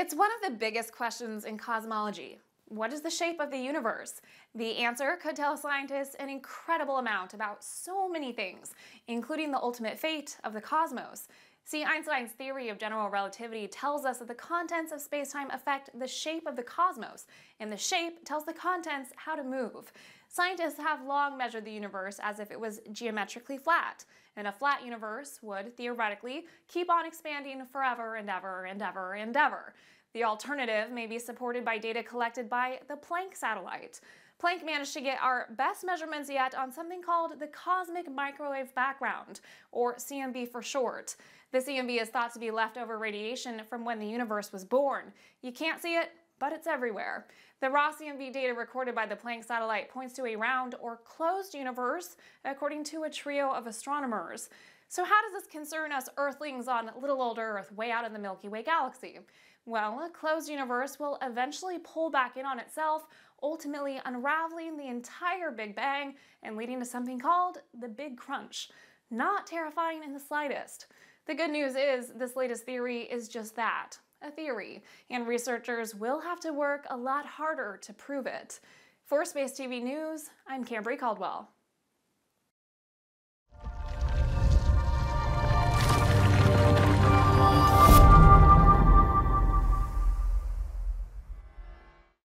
It's one of the biggest questions in cosmology. What is the shape of the universe? The answer could tell scientists an incredible amount about so many things, including the ultimate fate of the cosmos. See, Einstein's theory of general relativity tells us that the contents of spacetime affect the shape of the cosmos, and the shape tells the contents how to move. Scientists have long measured the universe as if it was geometrically flat, and a flat universe would, theoretically, keep on expanding forever and ever and ever and ever. The alternative may be supported by data collected by the Planck satellite. Planck managed to get our best measurements yet on something called the cosmic microwave background, or CMB for short. The CMB is thought to be leftover radiation from when the universe was born. You can't see it, but it's everywhere. The raw CMB data recorded by the Planck satellite points to a round or closed universe, according to a trio of astronomers. So how does this concern us Earthlings on little old Earth way out in the Milky Way galaxy? Well, a closed universe will eventually pull back in on itself, ultimately unraveling the entire Big Bang and leading to something called the Big Crunch. Not terrifying in the slightest. The good news is this latest theory is just that, a theory, and researchers will have to work a lot harder to prove it. For Space TV News, I'm Cambrie Caldwell.